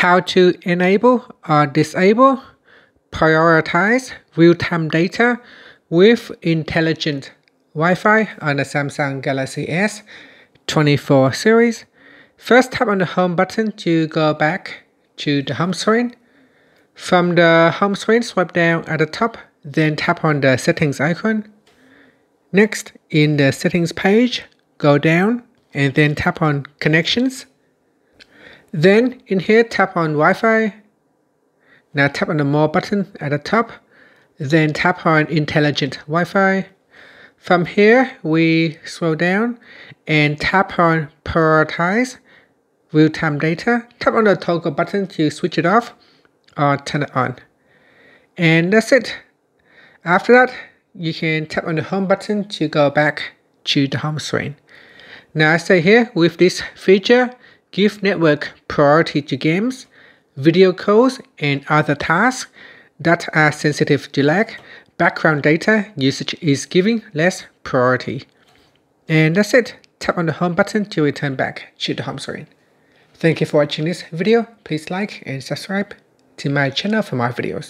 how to enable or disable prioritize real-time data with intelligent Wi-Fi on the Samsung Galaxy S24 series. First tap on the home button to go back to the home screen. From the home screen, swipe down at the top, then tap on the settings icon. Next, in the settings page, go down and then tap on connections. Then in here, tap on Wi-Fi. Now tap on the more button at the top, then tap on intelligent Wi-Fi. From here, we scroll down and tap on prioritize real-time data. Tap on the toggle button to switch it off or turn it on. And that's it. After that, you can tap on the home button to go back to the home screen. Now I say here, with this feature, give network priority to games, video calls, and other tasks that are sensitive to lag. Background data usage is giving less priority. And that's it. Tap on the home button to return back to the home screen. Thank you for watching this video. Please like and subscribe to my channel for more videos.